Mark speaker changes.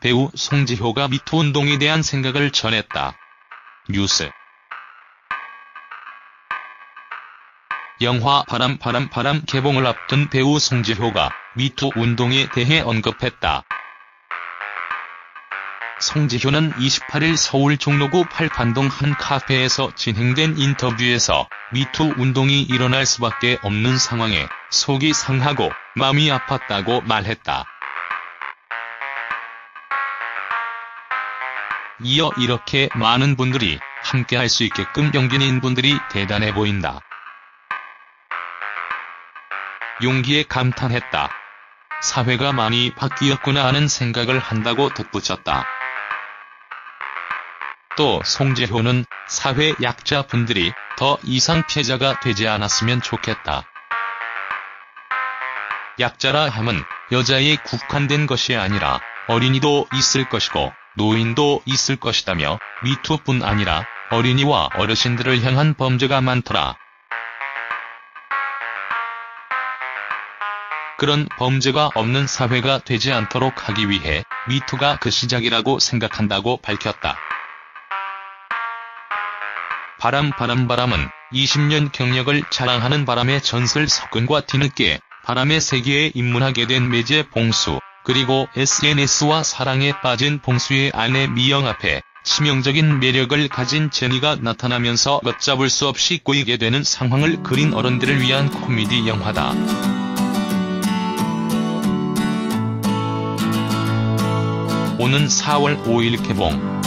Speaker 1: 배우 송지효가 미투 운동에 대한 생각을 전했다. 뉴스 영화 바람 바람 바람 개봉을 앞둔 배우 송지효가 미투 운동에 대해 언급했다. 송지효는 28일 서울 종로구 팔판동 한 카페에서 진행된 인터뷰에서 미투 운동이 일어날 수밖에 없는 상황에 속이 상하고 마음이 아팠다고 말했다. 이어 이렇게 많은 분들이 함께 할 수 있게끔 용기낸 분들이 대단해 보인다. 용기에 감탄했다. 사회가 많이 바뀌었구나 하는 생각을 한다고 덧붙였다. 또 송재효는 사회 약자분들이 더 이상 피해자가 되지 않았으면 좋겠다. 약자라 함은 여자에 국한된 것이 아니라 어린이도 있을 것이고 노인도 있을 것이다며 미투뿐 아니라 어린이와 어르신들을 향한 범죄가 많더라. 그런 범죄가 없는 사회가 되지 않도록 하기 위해 미투가 그 시작이라고 생각한다고 밝혔다. 바람 바람 바람은 20년 경력을 자랑하는 바람의 전설 석근과 뒤늦게 바람의 세계에 입문하게 된 매제 봉수, 그리고 SNS와 사랑에 빠진 봉수의 아내 미영 앞에 치명적인 매력을 가진 제니가 나타나면서 걷잡을 수 없이 꼬이게 되는 상황을 그린 어른들을 위한 코미디 영화다. 오는 4월 5일 개봉